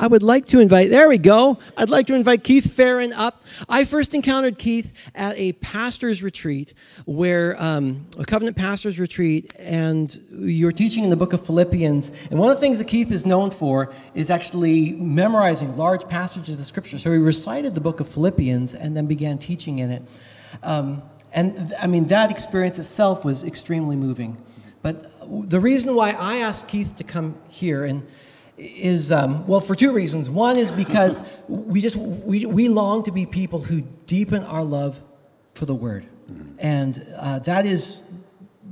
I would like to invite, there we go. I'd like to invite Keith Ferrin up. I first encountered Keith at a pastor's retreat where, um, a covenant pastor's retreat, and you were teaching in the book of Philippians. And one of the things that Keith is known for is actually memorizing large passages of scripture. So he recited the book of Philippians and then began teaching in it. Um, and I mean, that experience itself was extremely moving. But the reason why I asked Keith to come here, and is um, well for two reasons. One is because we just we, we long to be people who deepen our love for the Word, and uh, that is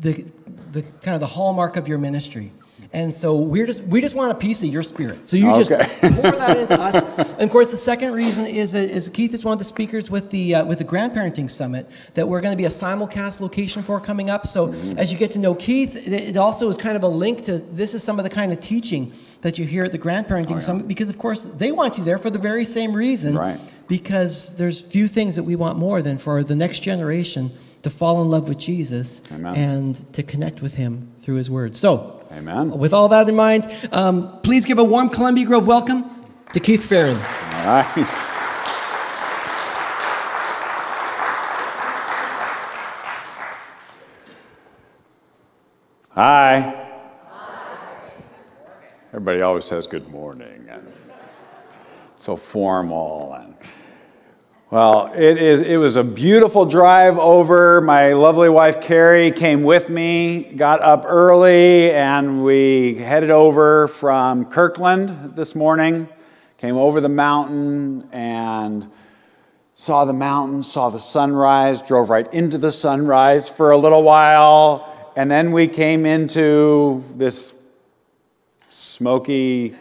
the the kind of the hallmark of your ministry. And so we're just we just want a piece of your spirit. So you just pour that into us. And of course, the second reason is, is Keith is one of the speakers with the uh, with the grandparenting summit that we're going to be a simulcast location for coming up. So mm-hmm. as you get to know Keith, it also is kind of a link to this is some of the kind of teaching that you hear at the grandparenting oh, yeah. summit because of course they want you there for the very same reason. Right. Because there's few things that we want more than for the next generation to fall in love with Jesus Amen. and to connect with him through his word. So, Amen. with all that in mind, um, please give a warm Columbia Grove welcome to Keith Ferrin. All right. Hi. Everybody always says good morning and so formal and well, it is it was a beautiful drive over. My lovely wife Carrie came with me, got up early and we headed over from Kirkland this morning. Came over the mountain and saw the mountain, saw the sunrise, drove right into the sunrise for a little while, and then we came into this smoky.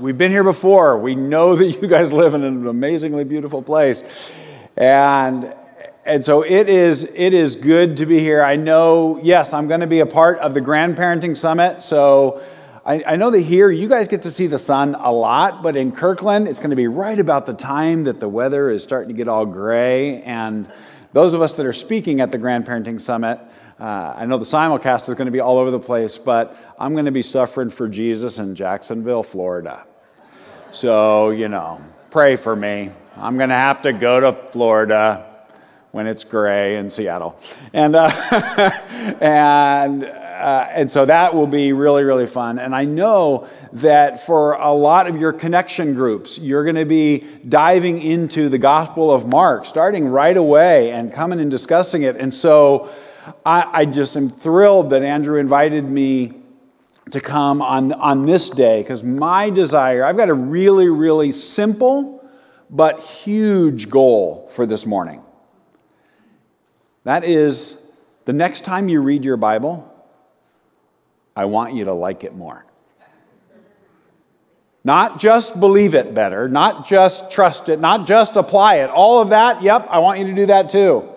We've been here before. We know that you guys live in an amazingly beautiful place. And and so it is it is good to be here. I know, yes, I'm going to be a part of the grandparenting summit. So I, I, know that here you guys get to see the sun a lot, but in Kirkland, it's going to be right about the time that the weather is starting to get all gray. And those of us that are speaking at the grandparenting summit, uh, I know the simulcast is going to be all over the place, but I'm going to be suffering for Jesus in Jacksonville, Florida. So, you know, pray for me. I'm going to have to go to Florida when it's gray in Seattle. And, uh, and, uh, and so that will be really, really fun. And I know that for a lot of your connection groups, you're going to be diving into the Gospel of Mark, starting right away and coming and discussing it. And so, I, I just am thrilled that Andrew invited me to come on, on this day because my desire, I've got a really, really simple but huge goal for this morning. That is the next time you read your Bible, I want you to like it more. Not just believe it better, not just trust it, not just apply it. All of that, yep, I want you to do that too.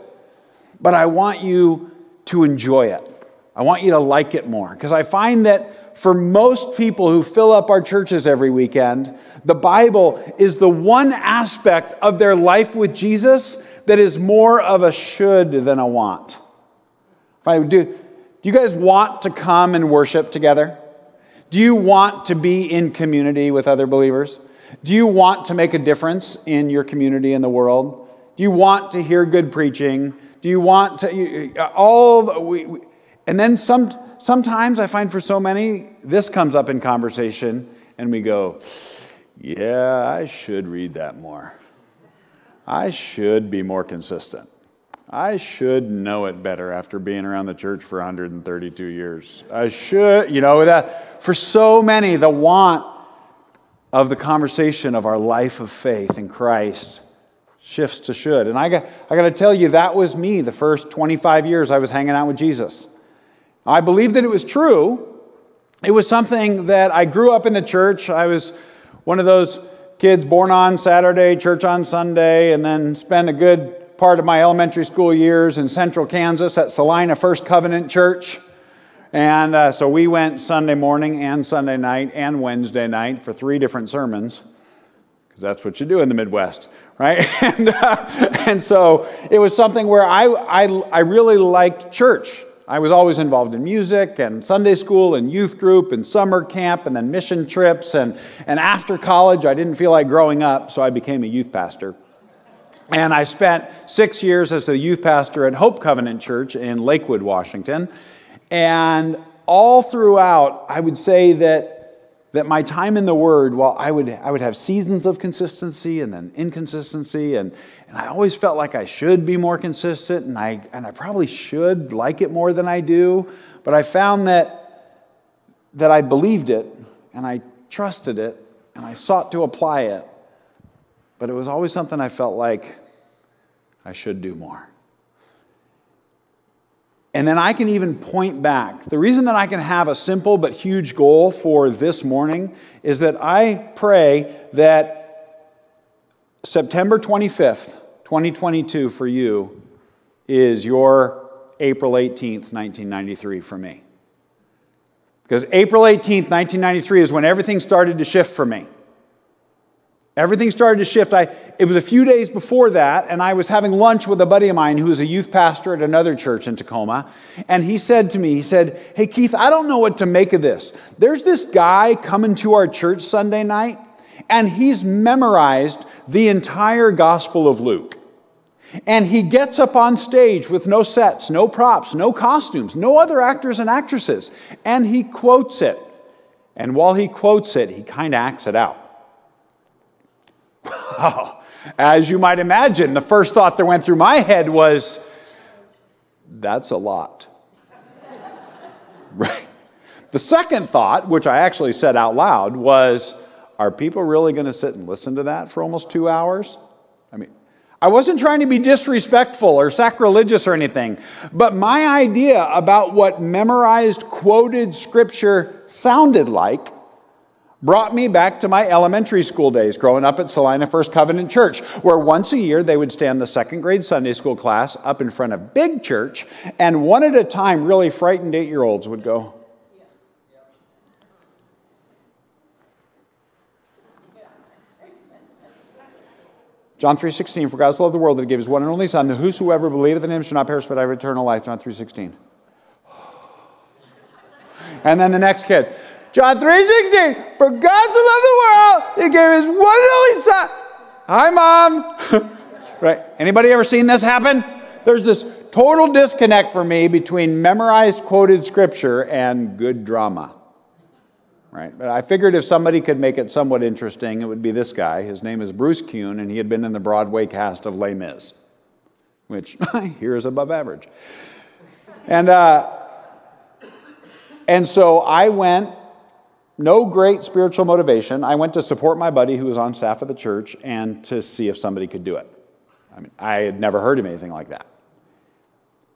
But I want you to enjoy it. I want you to like it more. Because I find that for most people who fill up our churches every weekend, the Bible is the one aspect of their life with Jesus that is more of a should than a want. Do, do you guys want to come and worship together? Do you want to be in community with other believers? Do you want to make a difference in your community and the world? Do you want to hear good preaching? Do you want to, all, we, we, and then some, sometimes I find for so many, this comes up in conversation, and we go, yeah, I should read that more. I should be more consistent. I should know it better after being around the church for 132 years. I should, you know, that for so many, the want of the conversation of our life of faith in Christ shifts to should. And I got, I got to tell you, that was me the first 25 years I was hanging out with Jesus. I believed that it was true. It was something that I grew up in the church. I was one of those kids born on Saturday, church on Sunday, and then spent a good part of my elementary school years in central Kansas at Salina First Covenant Church. And uh, so we went Sunday morning and Sunday night and Wednesday night for three different sermons, because that's what you do in the Midwest right? and, uh, and so it was something where I, I, I really liked church. I was always involved in music and Sunday school and youth group and summer camp and then mission trips. And, and after college, I didn't feel like growing up, so I became a youth pastor. And I spent six years as a youth pastor at Hope Covenant Church in Lakewood, Washington. And all throughout, I would say that that my time in the Word, while I would, I would have seasons of consistency and then inconsistency, and, and I always felt like I should be more consistent, and I, and I probably should like it more than I do, but I found that, that I believed it, and I trusted it, and I sought to apply it, but it was always something I felt like I should do more. And then I can even point back. The reason that I can have a simple but huge goal for this morning is that I pray that September 25th, 2022 for you is your April 18th, 1993 for me. Because April 18th, 1993 is when everything started to shift for me. Everything started to shift. I, it was a few days before that, and I was having lunch with a buddy of mine who was a youth pastor at another church in Tacoma. And he said to me, he said, Hey, Keith, I don't know what to make of this. There's this guy coming to our church Sunday night, and he's memorized the entire Gospel of Luke. And he gets up on stage with no sets, no props, no costumes, no other actors and actresses, and he quotes it. And while he quotes it, he kind of acts it out. As you might imagine, the first thought that went through my head was, that's a lot. right? The second thought, which I actually said out loud, was, are people really going to sit and listen to that for almost two hours? I mean, I wasn't trying to be disrespectful or sacrilegious or anything, but my idea about what memorized, quoted scripture sounded like brought me back to my elementary school days growing up at Salina First Covenant Church, where once a year they would stand the second grade Sunday school class up in front of big church, and one at a time, really frightened eight year olds would go, John 3.16, for God so loved the world that he gave his one and only Son, that whosoever believeth in him shall not perish but have eternal life. John 3.16. And then the next kid, John 3.16, for God so loved the world, he gave his one and only son. Hi, Mom. right? Anybody ever seen this happen? There's this total disconnect for me between memorized quoted scripture and good drama. Right? But I figured if somebody could make it somewhat interesting, it would be this guy. His name is Bruce Kuhn, and he had been in the Broadway cast of Les Mis, which I hear is above average. And, uh, and so I went no great spiritual motivation. I went to support my buddy who was on staff of the church and to see if somebody could do it. I mean, I had never heard of anything like that.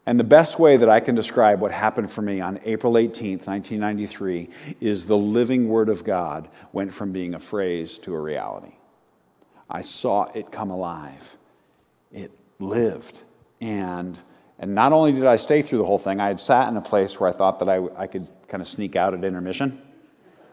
And the best way that I can describe what happened for me on April 18th, 1993, is the living Word of God went from being a phrase to a reality. I saw it come alive, it lived. And, and not only did I stay through the whole thing, I had sat in a place where I thought that I, I could kind of sneak out at intermission.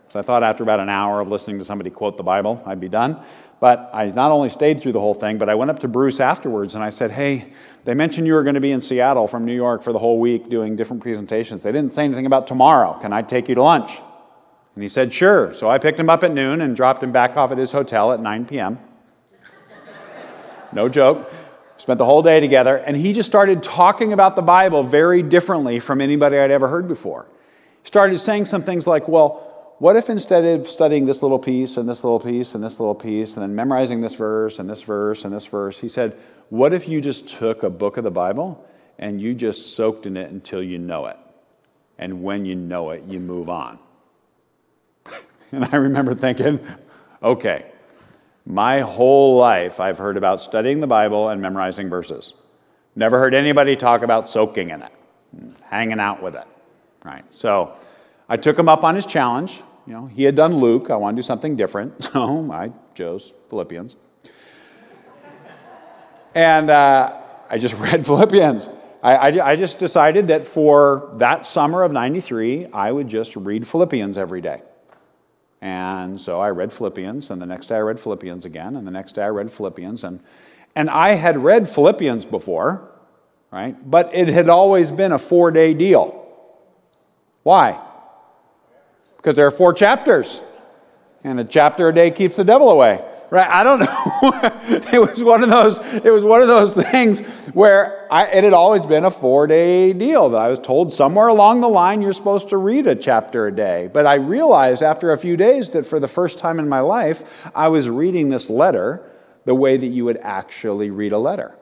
So I thought after about an hour of listening to somebody quote the Bible, I'd be done. But I not only stayed through the whole thing, but I went up to Bruce afterwards and I said, Hey, they mentioned you were going to be in Seattle from New York for the whole week doing different presentations. They didn't say anything about tomorrow. Can I take you to lunch? And he said, Sure. So I picked him up at noon and dropped him back off at his hotel at 9 p.m. no joke. Spent the whole day together, and he just started talking about the Bible very differently from anybody I'd ever heard before. He started saying some things like, Well, what if instead of studying this little piece and this little piece and this little piece and then memorizing this verse and this verse and this verse, he said, what if you just took a book of the Bible and you just soaked in it until you know it? And when you know it, you move on. and I remember thinking, okay, my whole life I've heard about studying the Bible and memorizing verses. Never heard anybody talk about soaking in it, hanging out with it. Right? So, I took him up on his challenge. You know, he had done Luke. I want to do something different. So I chose Philippians. And uh, I just read Philippians. I, I, I, just decided that for that summer of 93, I would just read Philippians every day. And so I read Philippians, and the next day I read Philippians again, and the next day I read Philippians. And, and I had read Philippians before, right? But it had always been a four day deal. Why? Because there are four chapters, and a chapter a day keeps the devil away. Right? I don't know. it was one of those. It was one of those things where I, it had always been a four-day deal that I was told somewhere along the line you're supposed to read a chapter a day. But I realized after a few days that for the first time in my life, I was reading this letter the way that you would actually read a letter.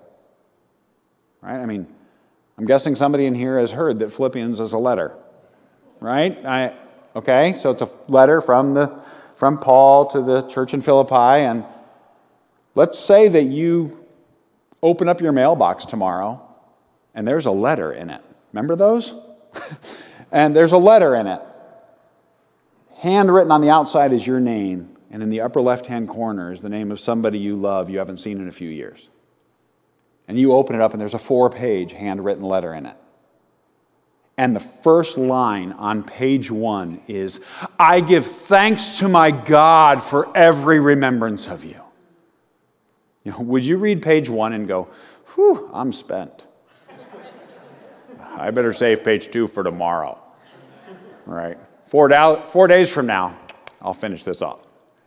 Right? I mean, I'm guessing somebody in here has heard that Philippians is a letter. Right? I, okay, so it's a letter from the from Paul to the church in Philippi. And let's say that you open up your mailbox tomorrow and there's a letter in it. Remember those? and there's a letter in it. Handwritten on the outside is your name, and in the upper left hand corner is the name of somebody you love you haven't seen in a few years. And you open it up, and there's a four page handwritten letter in it. And the first line on page one is I give thanks to my God for every remembrance of you. you know, would you read page one and go, Whew, I'm spent? I better save page two for tomorrow. Right? Four, four days from now, I'll finish this off.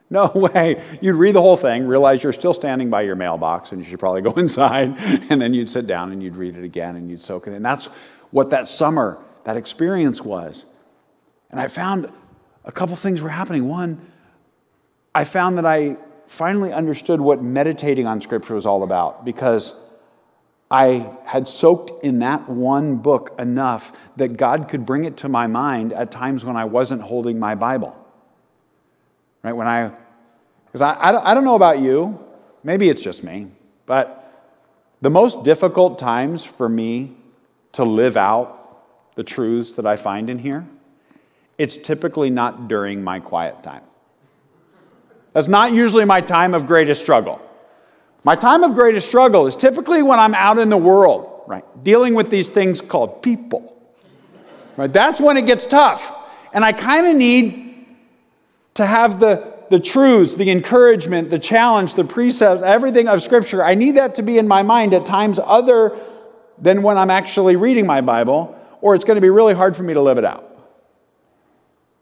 No way. You'd read the whole thing, realize you're still standing by your mailbox, and you should probably go inside, and then you'd sit down and you'd read it again and you'd soak it in. That's what that summer, that experience was. And I found a couple things were happening. One, I found that I finally understood what meditating on Scripture was all about because I had soaked in that one book enough that God could bring it to my mind at times when I wasn't holding my Bible. Right? When I, because I, I, don't know about you, maybe it's just me, but the most difficult times for me to live out the truths that I find in here, it's typically not during my quiet time. That's not usually my time of greatest struggle. My time of greatest struggle is typically when I'm out in the world, right, dealing with these things called people. Right? That's when it gets tough. And I kind of need to have the, the truths, the encouragement, the challenge, the precepts, everything of Scripture. I need that to be in my mind at times other than when I'm actually reading my Bible, or it's going to be really hard for me to live it out.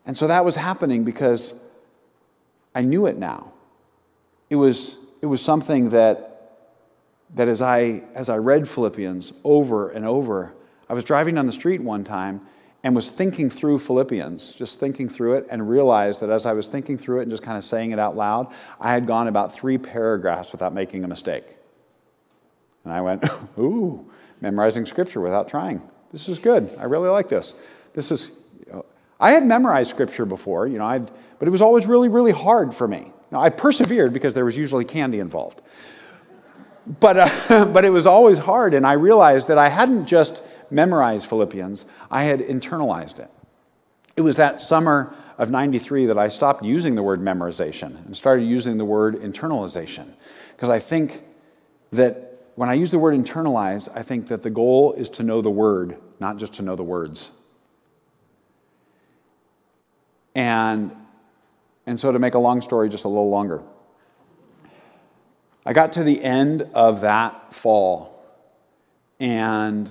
And so that was happening because I knew it now. It was, it was something that, that as, I, as I read Philippians over and over, I was driving down the street one time and was thinking through Philippians, just thinking through it, and realized that as I was thinking through it and just kind of saying it out loud, I had gone about three paragraphs without making a mistake. And I went, ooh, memorizing scripture without trying. This is good. I really like this. This is, you know, I had memorized scripture before, you know, I'd, but it was always really, really hard for me. Now, I persevered because there was usually candy involved. But, uh, but it was always hard, and I realized that I hadn't just memorized Philippians, I had internalized it. It was that summer of 93 that I stopped using the word memorization and started using the word internalization. Because I think that when I use the word internalize, I think that the goal is to know the word, not just to know the words. And, and so, to make a long story just a little longer, I got to the end of that fall and,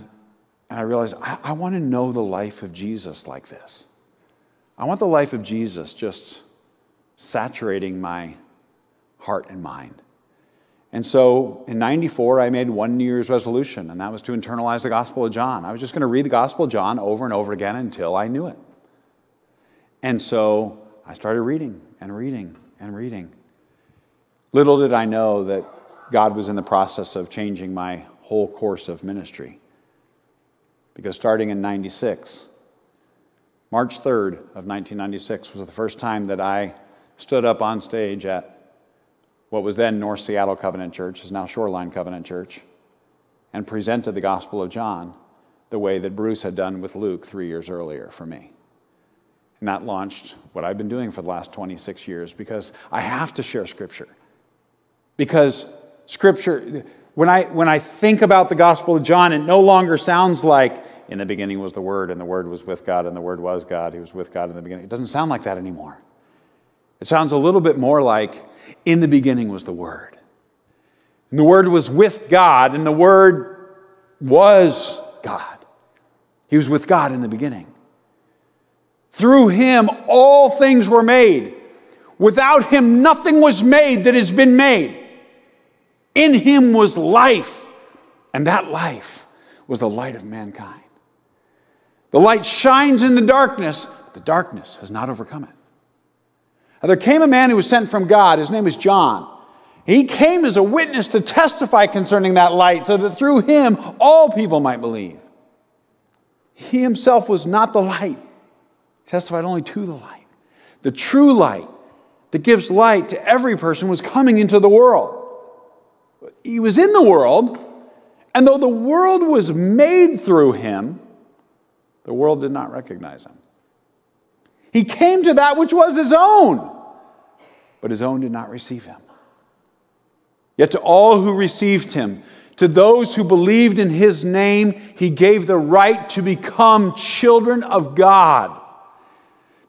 and I realized I, I want to know the life of Jesus like this. I want the life of Jesus just saturating my heart and mind. And so in 94, I made one New Year's resolution, and that was to internalize the Gospel of John. I was just going to read the Gospel of John over and over again until I knew it. And so I started reading and reading and reading. Little did I know that God was in the process of changing my whole course of ministry. Because starting in 96, March 3rd of 1996 was the first time that I stood up on stage at what was then North Seattle Covenant Church, is now Shoreline Covenant Church, and presented the Gospel of John the way that Bruce had done with Luke three years earlier for me. And that launched what I've been doing for the last 26 years because I have to share Scripture. Because Scripture, when I, when I think about the Gospel of John, it no longer sounds like, in the beginning was the Word, and the Word was with God, and the Word was God. He was with God in the beginning. It doesn't sound like that anymore. It sounds a little bit more like, in the beginning was the Word. And the Word was with God, and the Word was God. He was with God in the beginning. Through him, all things were made. Without him, nothing was made that has been made. In him was life, and that life was the light of mankind. The light shines in the darkness, but the darkness has not overcome it. Now, there came a man who was sent from God. His name was John. He came as a witness to testify concerning that light, so that through him all people might believe. He himself was not the light, he testified only to the light. The true light that gives light to every person was coming into the world. He was in the world, and though the world was made through him, the world did not recognize him. He came to that which was his own, but his own did not receive him. Yet to all who received him, to those who believed in his name, he gave the right to become children of God.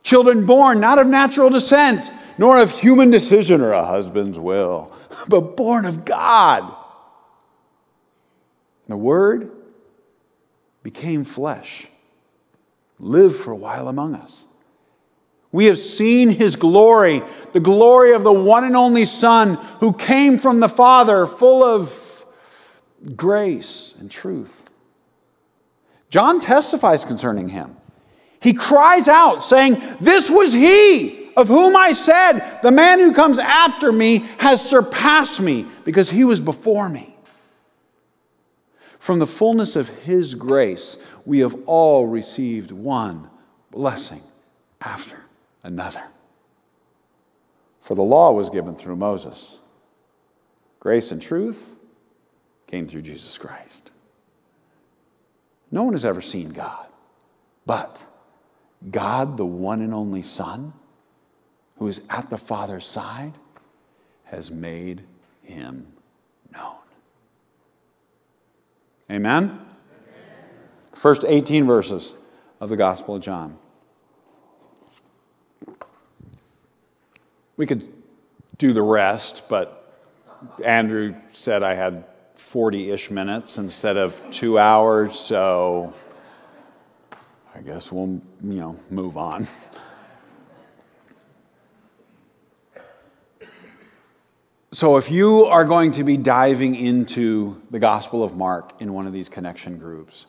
Children born not of natural descent, nor of human decision or a husband's will, but born of God. The Word became flesh, lived for a while among us. We have seen his glory, the glory of the one and only Son who came from the Father, full of grace and truth. John testifies concerning him. He cries out, saying, This was he of whom I said, The man who comes after me has surpassed me because he was before me. From the fullness of his grace, we have all received one blessing after another. For the law was given through Moses, grace and truth came through Jesus Christ. No one has ever seen God, but God, the one and only Son, who is at the Father's side, has made him known. Amen? Amen? First 18 verses of the Gospel of John. We could do the rest, but Andrew said I had 40 ish minutes instead of two hours, so I guess we'll, you know, move on. So, if you are going to be diving into the Gospel of Mark in one of these connection groups,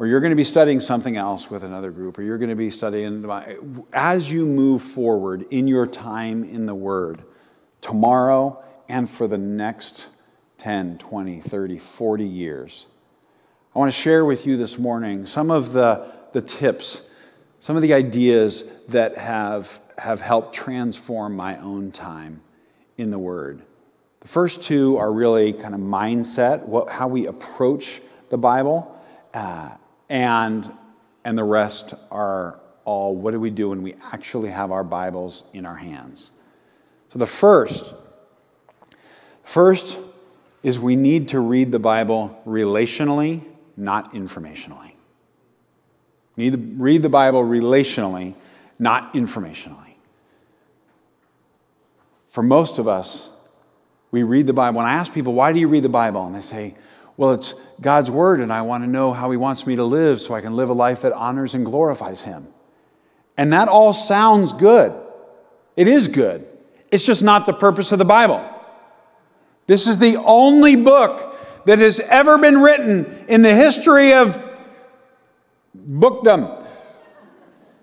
or you're going to be studying something else with another group, or you're going to be studying, as you move forward in your time in the Word, tomorrow and for the next 10, 20, 30, 40 years, I want to share with you this morning some of the, the tips, some of the ideas that have, have helped transform my own time in the Word. The first two are really kind of mindset, what, how we approach the Bible. Uh, and, and the rest are all what do we do when we actually have our Bibles in our hands? So the first, first is we need to read the Bible relationally, not informationally. We need to read the Bible relationally, not informationally. For most of us, we read the Bible. When I ask people, why do you read the Bible? And they say, well, it's God's word, and I want to know how He wants me to live so I can live a life that honors and glorifies Him. And that all sounds good. It is good. It's just not the purpose of the Bible. This is the only book that has ever been written in the history of bookdom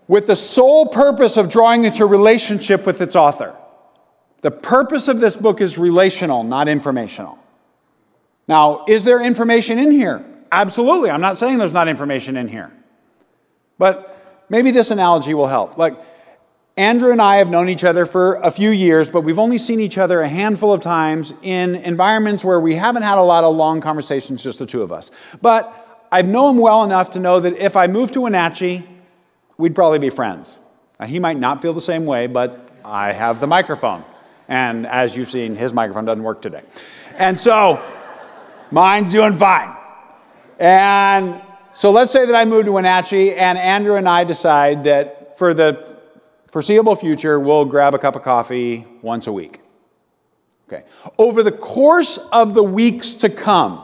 with the sole purpose of drawing into relationship with its author. The purpose of this book is relational, not informational. Now, is there information in here? Absolutely. I'm not saying there's not information in here. But maybe this analogy will help. Like, Andrew and I have known each other for a few years, but we've only seen each other a handful of times in environments where we haven't had a lot of long conversations, just the two of us. But I've known him well enough to know that if I moved to Wenatchee, we'd probably be friends. Now, he might not feel the same way, but I have the microphone. And as you've seen, his microphone doesn't work today. And so, Mine's doing fine. And so let's say that I move to Wenatchee, and Andrew and I decide that for the foreseeable future, we'll grab a cup of coffee once a week. Okay. Over the course of the weeks to come,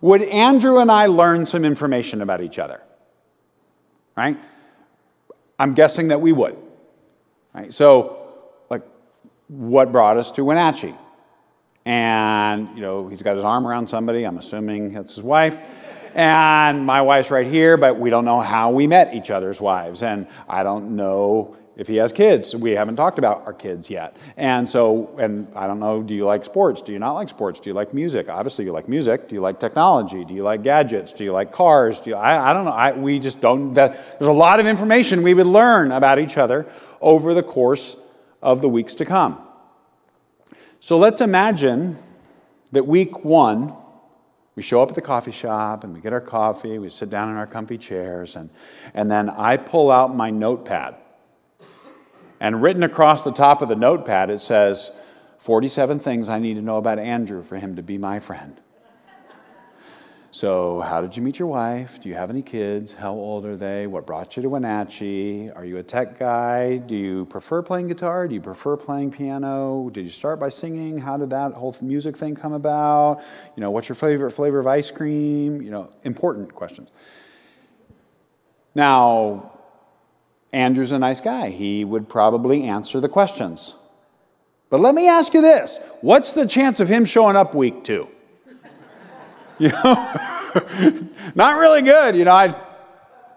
would Andrew and I learn some information about each other? Right? I'm guessing that we would. Right? So, like, what brought us to Wenatchee? And, you know, he's got his arm around somebody. I'm assuming that's his wife. And my wife's right here, but we don't know how we met each other's wives. And I don't know if he has kids. We haven't talked about our kids yet. And so, and I don't know, do you like sports? Do you not like sports? Do you like music? Obviously, you like music. Do you like technology? Do you like gadgets? Do you like cars? Do you, I, I don't know. I, we just don't, there's a lot of information we would learn about each other over the course of the weeks to come. So let's imagine that week one, we show up at the coffee shop and we get our coffee, we sit down in our comfy chairs, and, and then I pull out my notepad. And written across the top of the notepad, it says, 47 things I need to know about Andrew for him to be my friend. So, how did you meet your wife? Do you have any kids? How old are they? What brought you to Wenatchee? Are you a tech guy? Do you prefer playing guitar? Do you prefer playing piano? Did you start by singing? How did that whole music thing come about? You know, what's your favorite flavor of ice cream? You know, important questions. Now, Andrew's a nice guy. He would probably answer the questions. But let me ask you this what's the chance of him showing up week two? You know, not really good. You know, I'd,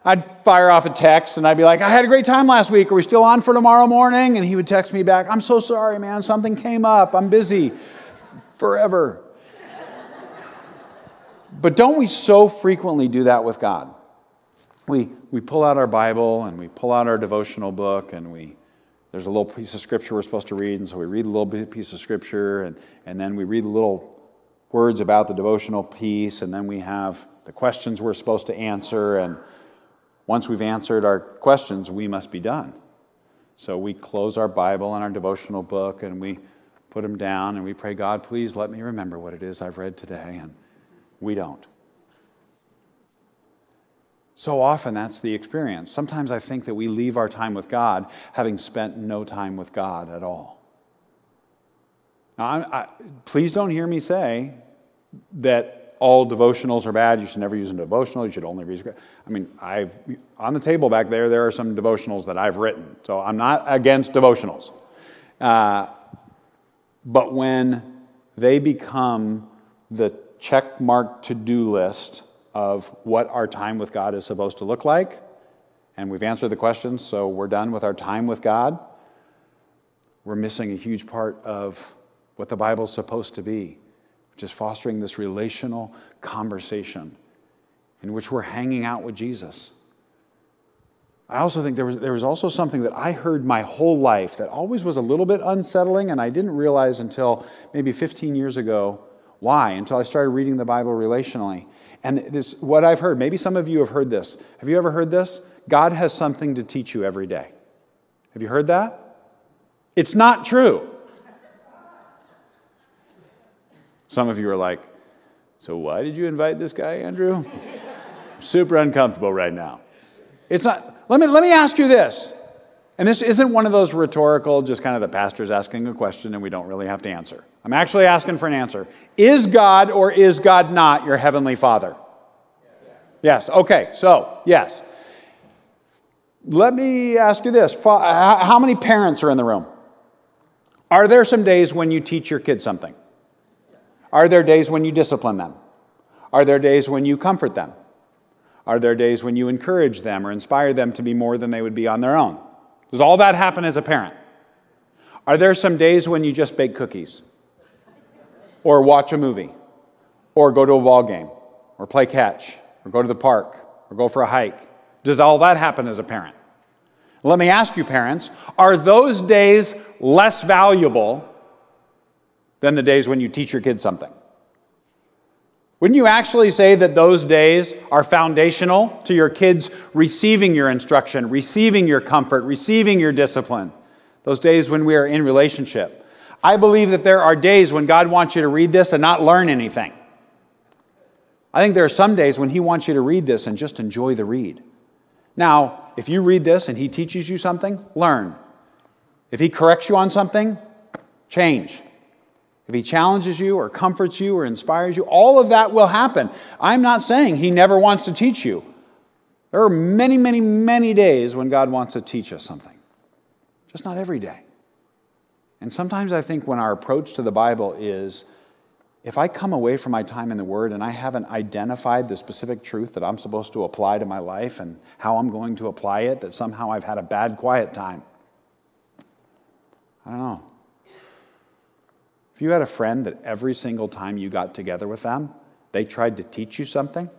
I'd fire off a text and I'd be like, I had a great time last week. Are we still on for tomorrow morning? And he would text me back, I'm so sorry, man. Something came up. I'm busy forever. but don't we so frequently do that with God? We, we pull out our Bible and we pull out our devotional book and we, there's a little piece of scripture we're supposed to read, and so we read a little piece of scripture and, and then we read a little words about the devotional piece, and then we have the questions we're supposed to answer. And once we've answered our questions, we must be done. So we close our Bible and our devotional book and we put them down and we pray, God, please let me remember what it is I've read today. And we don't. So often that's the experience. Sometimes I think that we leave our time with God having spent no time with God at all. I, please don't hear me say that all devotionals are bad. You should never use a devotional. You should only read. I mean, I've on the table back there. There are some devotionals that I've written, so I'm not against devotionals. Uh, but when they become the check mark to do list of what our time with God is supposed to look like, and we've answered the questions, so we're done with our time with God, we're missing a huge part of what the Bible's supposed to be which is fostering this relational conversation in which we're hanging out with Jesus. I also think there was, there was also something that I heard my whole life that always was a little bit unsettling, and I didn't realize until maybe 15 years ago why, until I started reading the Bible relationally. And this, what I've heard, maybe some of you have heard this. Have you ever heard this? God has something to teach you every day. Have you heard that? It's not true. Some of you are like, so why did you invite this guy, Andrew? super uncomfortable right now. It's not, let me, let me ask you this. And this isn't one of those rhetorical, just kind of the pastor's asking a question and we don't really have to answer. I'm actually asking for an answer. Is God or is God not your heavenly father? Yes. yes. Okay. So, yes. Let me ask you this How many parents are in the room? Are there some days when you teach your kids something? Are there days when you discipline them? Are there days when you comfort them? Are there days when you encourage them or inspire them to be more than they would be on their own? Does all that happen as a parent? Are there some days when you just bake cookies? Or watch a movie? Or go to a ball game? Or play catch? Or go to the park? Or go for a hike? Does all that happen as a parent? Let me ask you, parents, are those days less valuable than the days when you teach your kids something. Wouldn't you actually say that those days are foundational to your kids receiving your instruction, receiving your comfort, receiving your discipline? Those days when we are in relationship. I believe that there are days when God wants you to read this and not learn anything. I think there are some days when He wants you to read this and just enjoy the read. Now, if you read this and He teaches you something, learn. If He corrects you on something, change. If he challenges you or comforts you or inspires you, all of that will happen. I'm not saying he never wants to teach you. There are many, many, many days when God wants to teach us something, just not every day. And sometimes I think when our approach to the Bible is if I come away from my time in the Word and I haven't identified the specific truth that I'm supposed to apply to my life and how I'm going to apply it, that somehow I've had a bad quiet time. I don't know. You had a friend that every single time you got together with them, they tried to teach you something,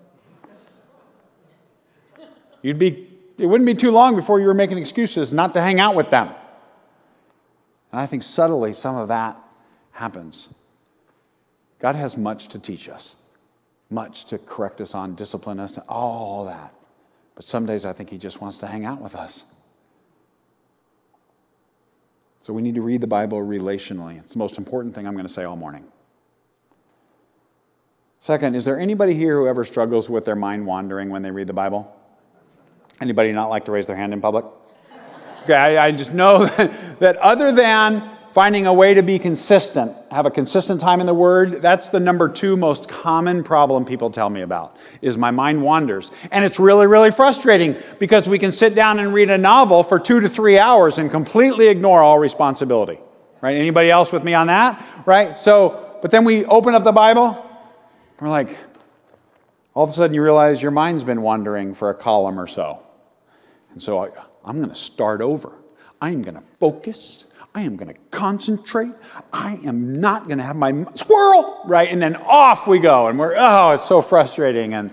you'd be, it wouldn't be too long before you were making excuses not to hang out with them. And I think subtly some of that happens. God has much to teach us, much to correct us on, discipline us, all that. But some days I think He just wants to hang out with us. So we need to read the Bible relationally. It's the most important thing I'm going to say all morning. Second, is there anybody here who ever struggles with their mind wandering when they read the Bible? Anybody not like to raise their hand in public? Okay, I, I just know that, that other than finding a way to be consistent, have a consistent time in the Word, that's the number two most common problem people tell me about, is my mind wanders. And it's really, really frustrating because we can sit down and read a novel for two to three hours and completely ignore all responsibility. Right? Anybody else with me on that? Right? So, but then we open up the Bible, we're like, all of a sudden you realize your mind's been wandering for a column or so. And so I, I'm going to start over. I'm going to focus. I am going to concentrate. I am not going to have my squirrel, right? And then off we go. And we're, oh, it's so frustrating. And,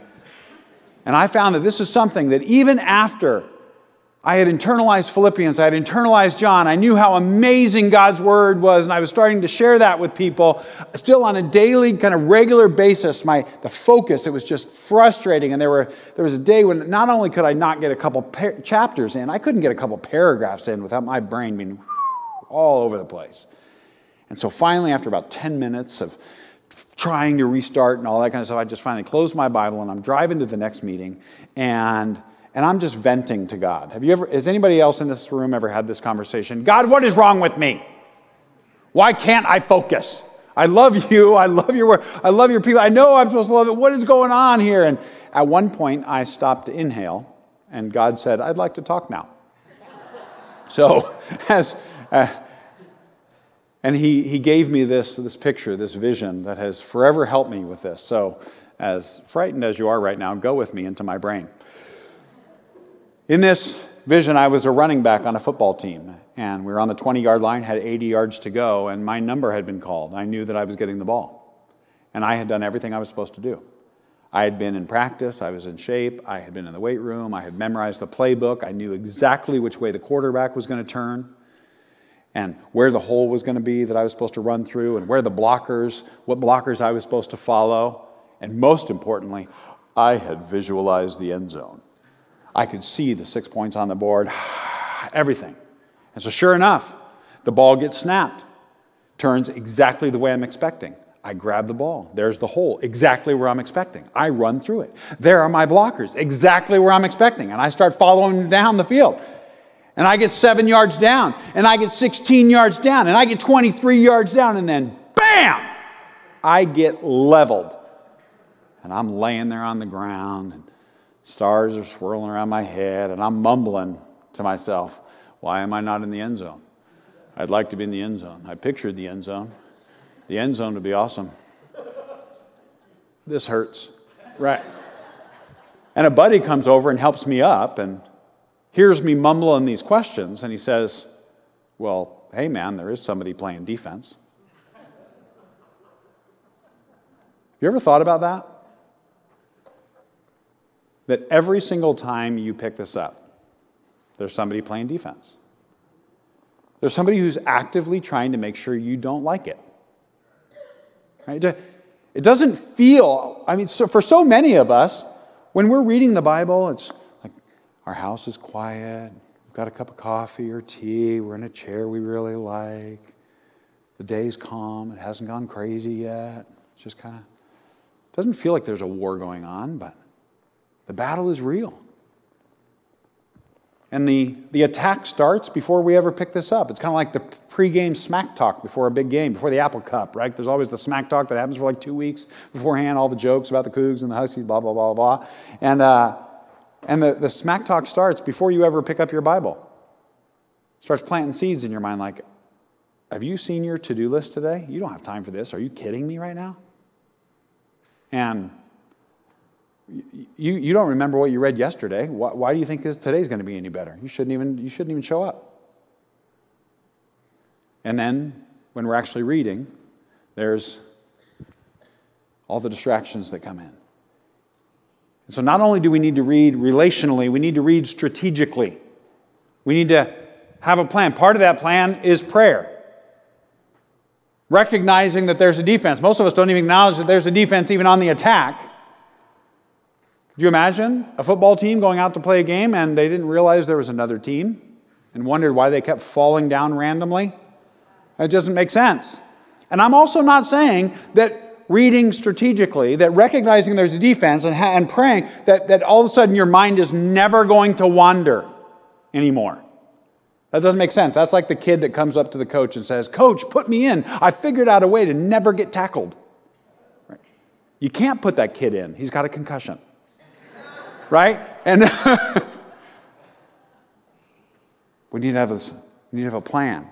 and I found that this is something that even after I had internalized Philippians, I had internalized John, I knew how amazing God's word was, and I was starting to share that with people. Still on a daily, kind of regular basis, my the focus, it was just frustrating. And there, were, there was a day when not only could I not get a couple chapters in, I couldn't get a couple paragraphs in without my brain being all over the place. And so finally, after about 10 minutes of trying to restart and all that kind of stuff, I just finally closed my Bible and I'm driving to the next meeting and and I'm just venting to God. Have you ever has anybody else in this room ever had this conversation? God, what is wrong with me? Why can't I focus? I love you. I love your work. I love your people. I know I'm supposed to love it. What is going on here? And at one point, I stopped to inhale, and God said, I'd like to talk now. so, as uh, and he, he gave me this, this picture, this vision that has forever helped me with this. So, as frightened as you are right now, go with me into my brain. In this vision, I was a running back on a football team, and we were on the 20 yard line, had 80 yards to go, and my number had been called. I knew that I was getting the ball, and I had done everything I was supposed to do. I had been in practice, I was in shape, I had been in the weight room, I had memorized the playbook, I knew exactly which way the quarterback was going to turn and where the hole was going to be that I was supposed to run through, and where the blockers, what blockers I was supposed to follow. And most importantly, I had visualized the end zone. I could see the six points on the board, everything. And so, sure enough, the ball gets snapped, turns exactly the way I'm expecting. I grab the ball. There's the hole, exactly where I'm expecting. I run through it. There are my blockers, exactly where I'm expecting. And I start following down the field and I get seven yards down, and I get 16 yards down, and I get 23 yards down, and then bam, I get leveled. And I'm laying there on the ground, and stars are swirling around my head, and I'm mumbling to myself, why am I not in the end zone? I'd like to be in the end zone. I pictured the end zone. The end zone would be awesome. This hurts. Right. And a buddy comes over and helps me up, and hears me mumbling these questions and he says, Well, hey man, there is somebody playing defense. You ever thought about that? That every single time you pick this up, there's somebody playing defense. There's somebody who's actively trying to make sure you don't like it. Right? It doesn't feel, I mean, so for so many of us, when we're reading the Bible, it's our house is quiet. We've got a cup of coffee or tea. We're in a chair we really like. The day's calm. It hasn't gone crazy yet. It's just kind of doesn't feel like there's a war going on, but the battle is real. And the, the attack starts before we ever pick this up. It's kind of like the pregame smack talk before a big game, before the Apple Cup, right? There's always the smack talk that happens for like two weeks beforehand, all the jokes about the Cougs and the Huskies, blah, blah, blah, blah. And, uh, and the, the smack talk starts before you ever pick up your Bible. Starts planting seeds in your mind like, have you seen your to do list today? You don't have time for this. Are you kidding me right now? And you, you don't remember what you read yesterday. Why, why do you think today's going to be any better? You shouldn't, even, you shouldn't even show up. And then, when we're actually reading, there's all the distractions that come in. And so, not only do we need to read relationally, we need to read strategically. We need to have a plan. Part of that plan is prayer. Recognizing that there's a defense. Most of us don't even acknowledge that there's a defense even on the attack. Could you imagine a football team going out to play a game and they didn't realize there was another team and wondered why they kept falling down randomly? It doesn't make sense. And I'm also not saying that reading strategically, that recognizing there's a defense and, ha- and praying, that, that all of a sudden your mind is never going to wander anymore. That doesn't make sense. That's like the kid that comes up to the coach and says, Coach, put me in. I figured out a way to never get tackled. Right? You can't put that kid in, he's got a concussion right? And we need to have a, we need to have a plan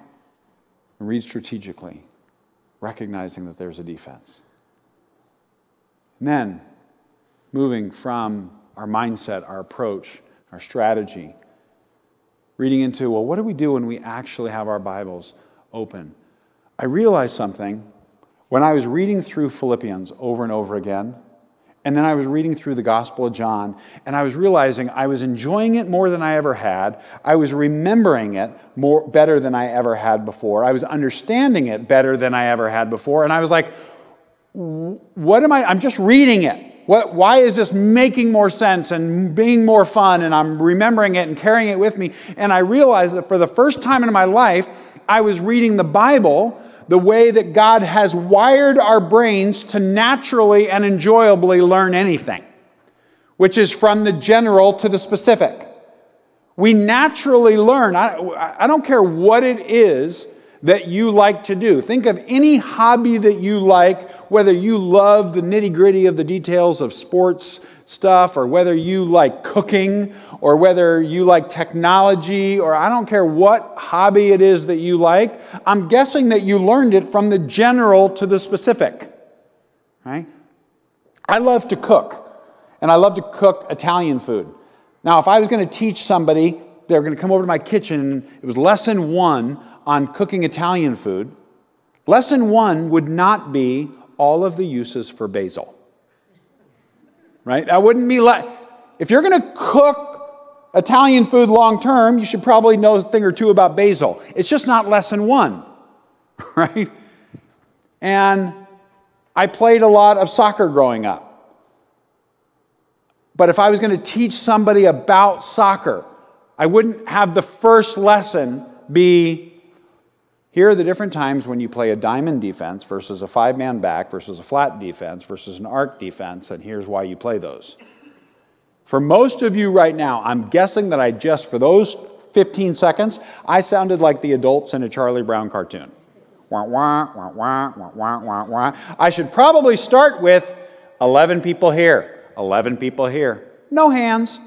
and read strategically, recognizing that there's a defense. Then moving from our mindset, our approach, our strategy, reading into, well, what do we do when we actually have our Bibles open? I realized something when I was reading through Philippians over and over again. And then I was reading through the Gospel of John, and I was realizing I was enjoying it more than I ever had. I was remembering it more better than I ever had before. I was understanding it better than I ever had before. And I was like, what am I? I'm just reading it. What, why is this making more sense and being more fun? And I'm remembering it and carrying it with me. And I realized that for the first time in my life, I was reading the Bible the way that God has wired our brains to naturally and enjoyably learn anything, which is from the general to the specific. We naturally learn. I, I don't care what it is that you like to do. Think of any hobby that you like, whether you love the nitty gritty of the details of sports stuff, or whether you like cooking, or whether you like technology, or I don't care what hobby it is that you like, I'm guessing that you learned it from the general to the specific. Right? I love to cook, and I love to cook Italian food. Now, if I was going to teach somebody, they're going to come over to my kitchen, it was lesson one on cooking Italian food. Lesson one would not be all of the uses for basil right? That wouldn't be like, if you're going to cook Italian food long term, you should probably know a thing or two about basil. It's just not lesson one, right? And I played a lot of soccer growing up. But if I was going to teach somebody about soccer, I wouldn't have the first lesson be here are the different times when you play a diamond defense versus a five man back versus a flat defense versus an arc defense, and here's why you play those. For most of you right now, I'm guessing that I just, for those 15 seconds, I sounded like the adults in a Charlie Brown cartoon. Wah, wah, wah, wah, wah, wah, wah. I should probably start with 11 people here, 11 people here. No hands,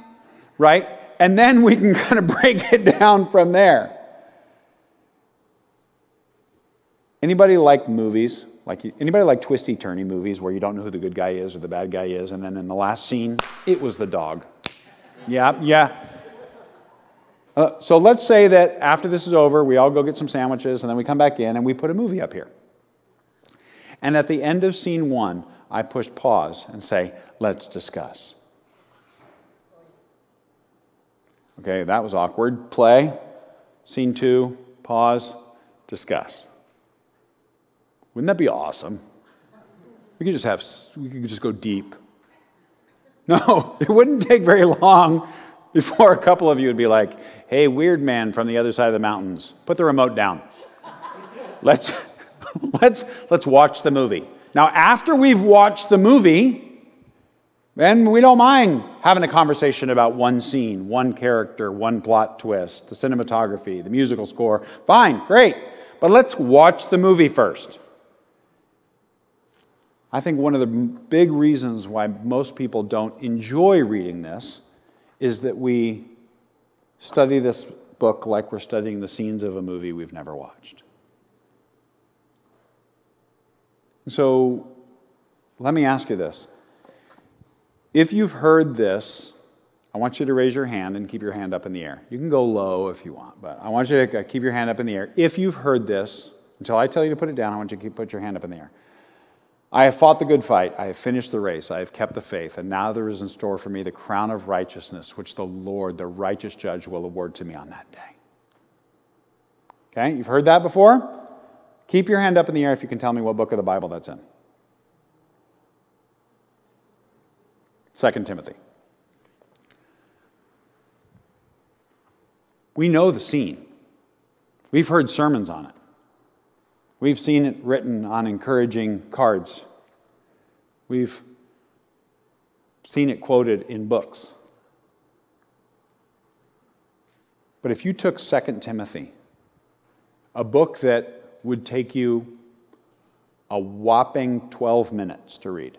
right? And then we can kind of break it down from there. Anybody like movies? Like anybody like twisty turny movies where you don't know who the good guy is or the bad guy is, and then in the last scene, it was the dog. Yeah, yeah. Uh, so let's say that after this is over, we all go get some sandwiches, and then we come back in and we put a movie up here. And at the end of scene one, I push pause and say, "Let's discuss." Okay, that was awkward. Play. Scene two. Pause. Discuss. Wouldn't that be awesome? We could just have, we could just go deep. No, it wouldn't take very long before a couple of you would be like, hey, weird man from the other side of the mountains, put the remote down. let's, let's, let's watch the movie. Now, after we've watched the movie, And we don't mind having a conversation about one scene, one character, one plot twist, the cinematography, the musical score. Fine, great. But let's watch the movie first. I think one of the big reasons why most people don't enjoy reading this is that we study this book like we're studying the scenes of a movie we've never watched. So let me ask you this. If you've heard this, I want you to raise your hand and keep your hand up in the air. You can go low if you want, but I want you to uh, keep your hand up in the air. If you've heard this, until I tell you to put it down, I want you to keep, put your hand up in the air. I have fought the good fight. I have finished the race. I have kept the faith. And now there is in store for me the crown of righteousness, which the Lord, the righteous judge, will award to me on that day. Okay, you've heard that before? Keep your hand up in the air if you can tell me what book of the Bible that's in. 2 Timothy. We know the scene. We've heard sermons on it. We've seen it written on encouraging cards. We've seen it quoted in books. But if you took 2 Timothy, a book that would take you a whopping 12 minutes to read.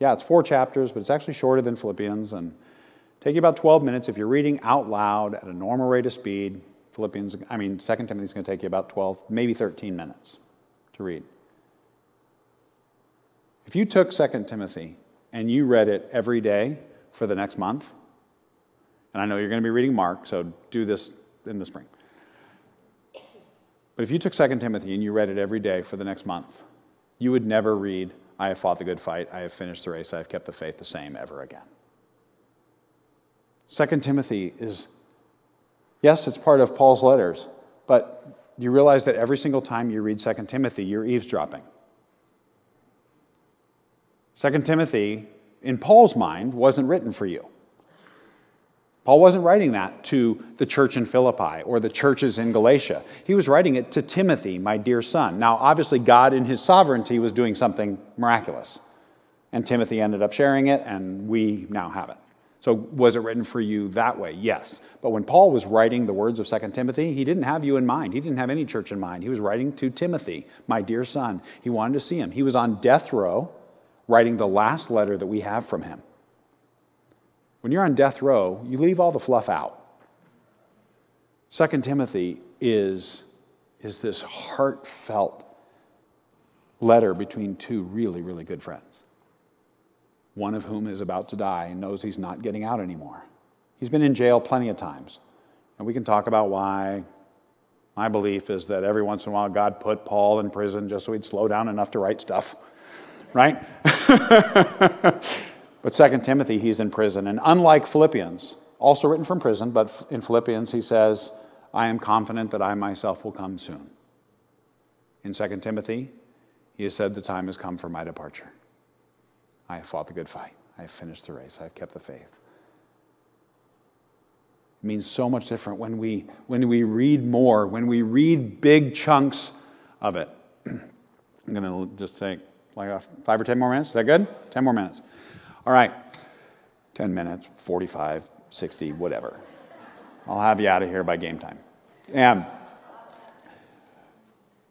Yeah, it's four chapters, but it's actually shorter than Philippians and take you about 12 minutes if you're reading out loud at a normal rate of speed. Philippians, I mean, 2 Timothy is going to take you about 12, maybe 13 minutes to read. If you took 2 Timothy and you read it every day for the next month, and I know you're going to be reading Mark, so do this in the spring. But if you took 2 Timothy and you read it every day for the next month, you would never read, I have fought the good fight, I have finished the race, I have kept the faith the same ever again. 2 Timothy is Yes, it's part of Paul's letters, but you realize that every single time you read 2 Timothy, you're eavesdropping. 2 Timothy, in Paul's mind, wasn't written for you. Paul wasn't writing that to the church in Philippi or the churches in Galatia. He was writing it to Timothy, my dear son. Now, obviously, God, in his sovereignty, was doing something miraculous. And Timothy ended up sharing it, and we now have it. So, was it written for you that way? Yes. But when Paul was writing the words of 2 Timothy, he didn't have you in mind. He didn't have any church in mind. He was writing to Timothy, my dear son. He wanted to see him. He was on death row writing the last letter that we have from him. When you're on death row, you leave all the fluff out. 2 Timothy is, is this heartfelt letter between two really, really good friends one of whom is about to die and knows he's not getting out anymore. He's been in jail plenty of times. And we can talk about why. My belief is that every once in a while God put Paul in prison just so he'd slow down enough to write stuff, right? but Second Timothy, he's in prison. And unlike Philippians, also written from prison, but in Philippians he says, I am confident that I myself will come soon. In Second Timothy, he has said, The time has come for my departure. I have fought the good fight. I have finished the race. I have kept the faith. It means so much different when we, when we read more, when we read big chunks of it. I'm going to just take like uh, five or 10 more minutes. Is that good? 10 more minutes. All right. 10 minutes, 45, 60, whatever. I'll have you out of here by game time. And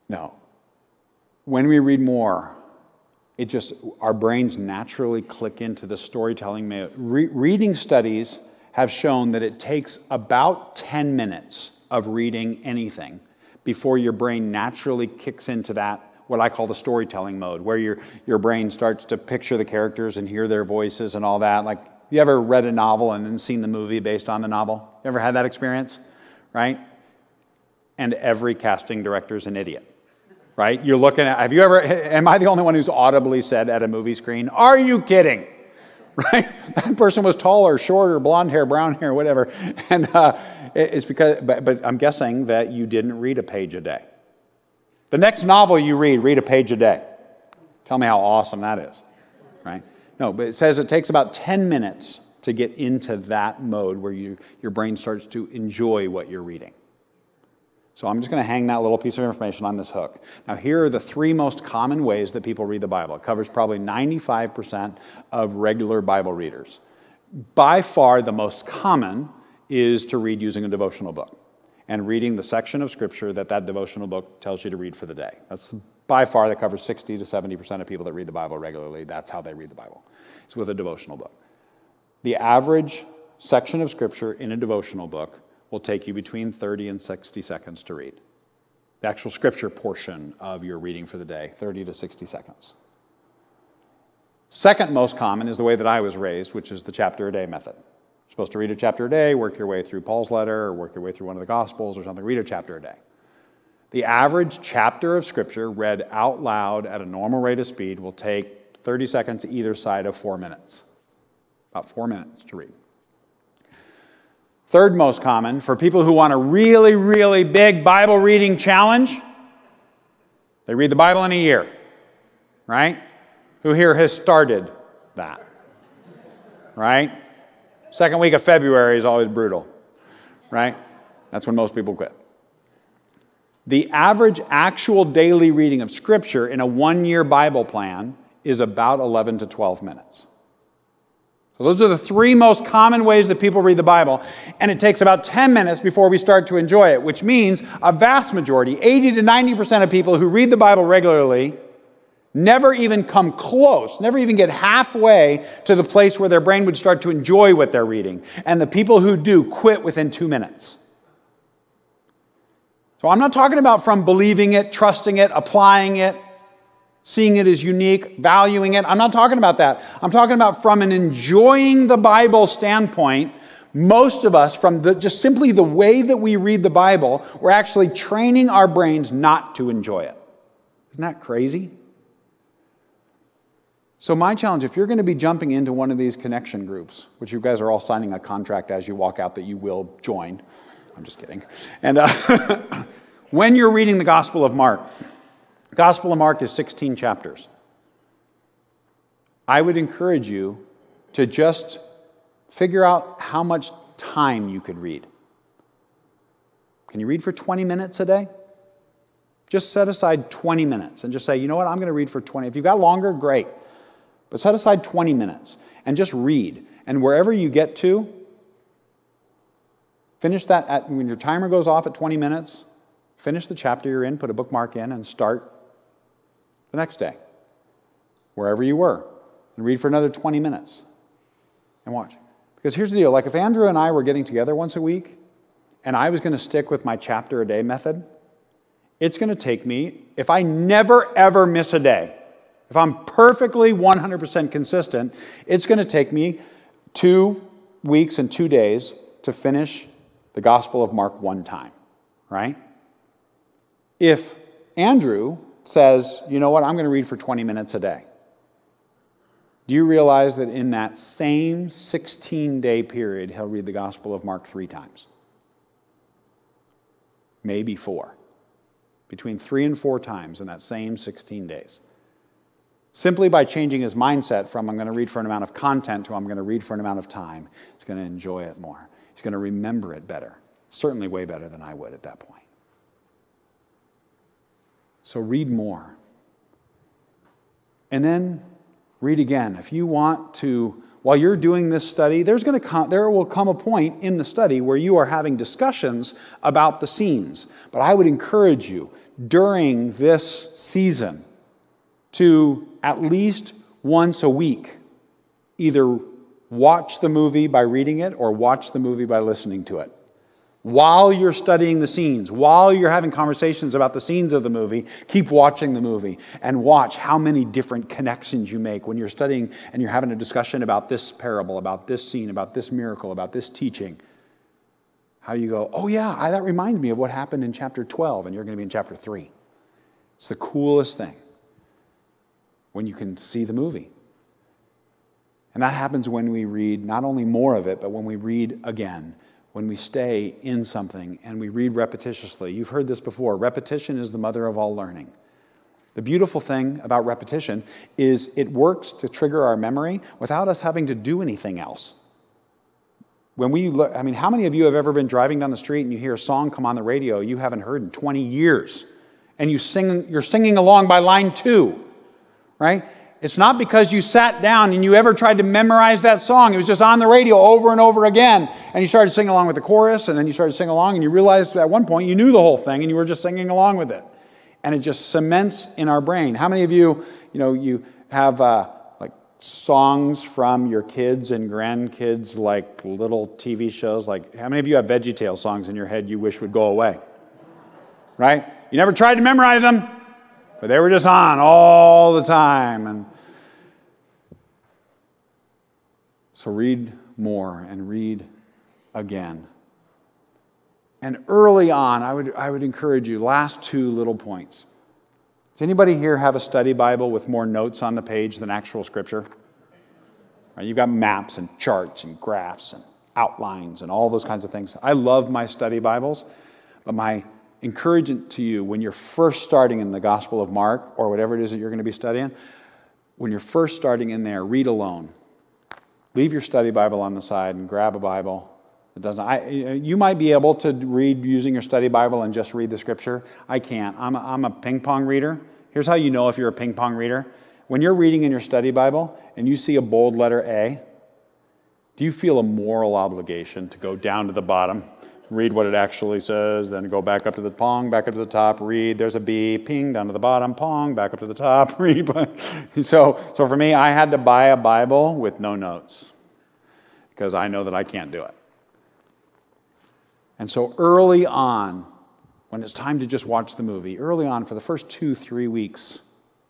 no. When we read more, it just, our brains naturally click into the storytelling mode. Re- reading studies have shown that it takes about 10 minutes of reading anything before your brain naturally kicks into that what I call the storytelling mode, where your, your brain starts to picture the characters and hear their voices and all that. Like, you ever read a novel and then seen the movie based on the novel? You ever had that experience? Right? And every casting director is an idiot right? You're looking at, have you ever, am I the only one who's audibly said at a movie screen, are you kidding? Right? That person was taller, shorter, blonde hair, brown hair, whatever. And uh, it's because, but, but I'm guessing that you didn't read a page a day. The next novel you read, read a page a day. Tell me how awesome that is, right? No, but it says it takes about 10 minutes to get into that mode where you, your brain starts to enjoy what you're reading. So I'm just going to hang that little piece of information on this hook. Now, here are the three most common ways that people read the Bible. It covers probably 95% of regular Bible readers. By far, the most common is to read using a devotional book and reading the section of Scripture that that devotional book tells you to read for the day. That's by far that covers 60 to 70% of people that read the Bible regularly. That's how they read the Bible. It's with a devotional book. The average section of Scripture in a devotional book will take you between 30 and 60 seconds to read. The actual Scripture portion of your reading for the day, 30 to 60 seconds. Second most common is the way that I was raised, which is the chapter a day method. You're supposed to read a chapter a day, work your way through Paul's letter, or work your way through one of the Gospels or something. Read a chapter a day. The average chapter of Scripture read out loud at a normal rate of speed will take 30 seconds either side of four minutes. About four minutes to read. Third most common, for people who want a really, really big Bible reading challenge, they read the Bible in a year, right? Who here has started that? Right? Second week of February is always brutal, right? That's when most people quit. The average actual daily reading of Scripture in a one year Bible plan is about 11 to 12 minutes. So those are the three most common ways that people read the Bible, and it takes about 10 minutes before we start to enjoy it, which means a vast majority, 80 to 90% of people who read the Bible regularly, never even come close, never even get halfway to the place where their brain would start to enjoy what they're reading. And the people who do quit within two minutes. So I'm not talking about from believing it, trusting it, applying it, seeing it as unique, valuing it. I'm not talking about that. I'm talking about from an enjoying the Bible standpoint. Most of us, from the, just simply the way that we read the Bible, we're actually training our brains not to enjoy it. Isn't that crazy? So, my challenge if you're going to be jumping into one of these connection groups, which you guys are all signing a contract as you walk out that you will join, I'm just kidding. And uh, when you're reading the Gospel of Mark, Gospel of Mark is 16 chapters. I would encourage you to just figure out how much time you could read. Can you read for 20 minutes a day? Just set aside 20 minutes and just say, you know what, I'm going to read for 20. If you've got longer, great. But set aside 20 minutes and just read. And wherever you get to, finish that at, when your timer goes off at 20 minutes, finish the chapter you're in, put a bookmark in, and start the next day, wherever you were, and read for another 20 minutes and watch. Because here's the deal like, if Andrew and I were getting together once a week, and I was going to stick with my chapter a day method, it's going to take me, if I never ever miss a day, if I'm perfectly 100% consistent, it's going to take me two weeks and two days to finish the Gospel of Mark one time, right? If Andrew says, you know what, I'm going to read for 20 minutes a day. Do you realize that in that same 16 day period, he'll read the Gospel of Mark three times? Maybe four. Between three and four times in that same 16 days. Simply by changing his mindset from I'm going to read for an amount of content to I'm going to read for an amount of time, he's going to enjoy it more. He's going to remember it better. Certainly, way better than I would at that point. So read more. And then read again. If you want to, while you're doing this study, there's going to come, there will come a point in the study where you are having discussions about the scenes. But I would encourage you during this season to at least once a week either watch the movie by reading it or watch the movie by listening to it while you're studying the scenes, while you're having conversations about the scenes of the movie, keep watching the movie and watch how many different connections you make when you're studying and you're having a discussion about this parable, about this scene, about this miracle, about this teaching. How you go, oh yeah, that reminds me of what happened in chapter 12, and you're going to be in chapter 3. It's the coolest thing when you can see the movie. And that happens when we read not only more of it, but when we read again when we stay in something and we read repetitiously. You've heard this before repetition is the mother of all learning. The beautiful thing about repetition is it works to trigger our memory without us having to do anything else. when we look, I mean, how many of you have ever been driving down the street and you hear a song come on the radio you haven't heard in 20 years? And you sing, you're singing along by line two, right? It's not because you sat down and you ever tried to memorize that song. It was just on the radio over and over again. And you started singing along with the chorus, and then you started singing along, and you realized at one point you knew the whole thing and you were just singing along with it. And it just cements in our brain. How many of you, you know, you have uh, like songs from your kids and grandkids, like little TV shows? Like, how many of you have Veggie Tale songs in your head you wish would go away? Right? You never tried to memorize them? But they were just on all the time. And so read more and read again. And early on, I would, I would encourage you, last two little points. Does anybody here have a study Bible with more notes on the page than actual scripture? Right, you've got maps and charts and graphs and outlines and all those kinds of things. I love my study Bibles, but my encouragement to you when you're first starting in the Gospel of Mark or whatever it is that you're going to be studying, when you're first starting in there, read alone. Leave your study Bible on the side and grab a Bible. It doesn't. I, you might be able to read using your study Bible and just read the Scripture. I can't. I'm a, I'm a ping pong reader. Here's how you know if you're a ping pong reader. When you're reading in your study Bible and you see a bold letter A, do you feel a moral obligation to go down to the bottom read what it actually says, then go back up to the pong, back up to the top, read. There's a B, ping down to the bottom, pong, back up to the top, read. so, so for me, I had to buy a Bible with no notes because I know that I can't do it. And so early on, when it's time to just watch the movie, early on, for the first two, three weeks,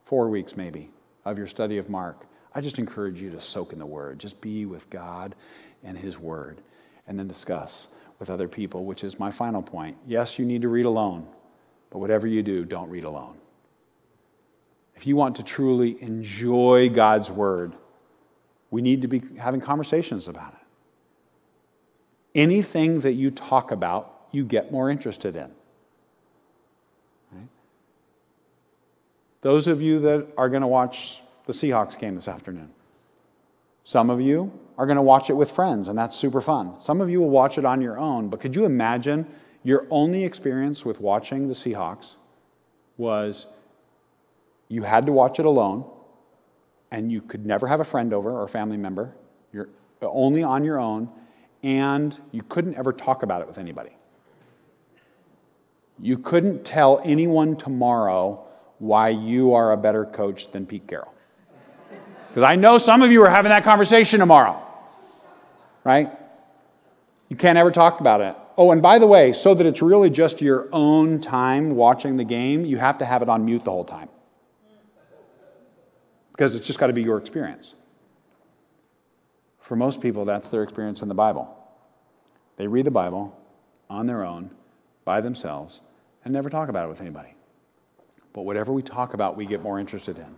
four weeks maybe, of your study of Mark, I just encourage you to soak in the Word. Just be with God and His Word, and then discuss with other people, which is my final point. Yes, you need to read alone, but whatever you do, don't read alone. If you want to truly enjoy God's word, we need to be having conversations about it. Anything that you talk about, you get more interested in. Right? Those of you that are going to watch the Seahawks game this afternoon, some of you are going to watch it with friends, and that's super fun. Some of you will watch it on your own, but could you imagine your only experience with watching the Seahawks was you had to watch it alone, and you could never have a friend over or a family member. You're only on your own, and you couldn't ever talk about it with anybody. You couldn't tell anyone tomorrow why you are a better coach than Pete Carroll. Because I know some of you are having that conversation tomorrow, right? You can't ever talk about it. Oh, and by the way, so that it's really just your own time watching the game, you have to have it on mute the whole time. Because it's just got to be your experience. For most people, that's their experience in the Bible. They read the Bible on their own, by themselves, and never talk about it with anybody. But whatever we talk about, we get more interested in.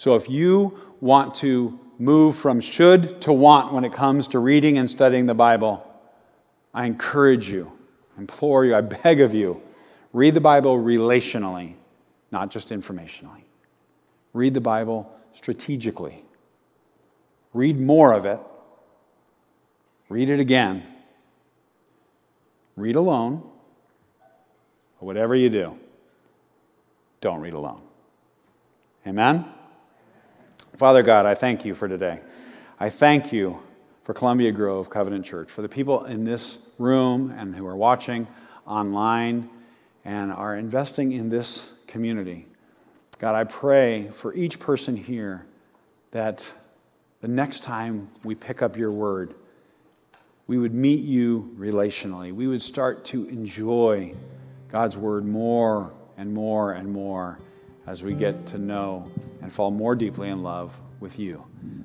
So if you want to move from should to want when it comes to reading and studying the Bible, I encourage you, implore you, I beg of you, read the Bible relationally, not just informationally. Read the Bible strategically. Read more of it. Read it again. Read alone. Whatever you do, don't read alone. Amen? Father God, I thank you for today. I thank you for Columbia Grove Covenant Church, for the people in this room and who are watching online and are investing in this community. God, I pray for each person here that the next time we pick up your word, we would meet you relationally. We would start to enjoy God's word more and more and more as we get to know and fall more deeply in love with you,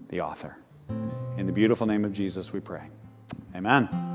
the author. In the beautiful name of Jesus, we pray. Amen.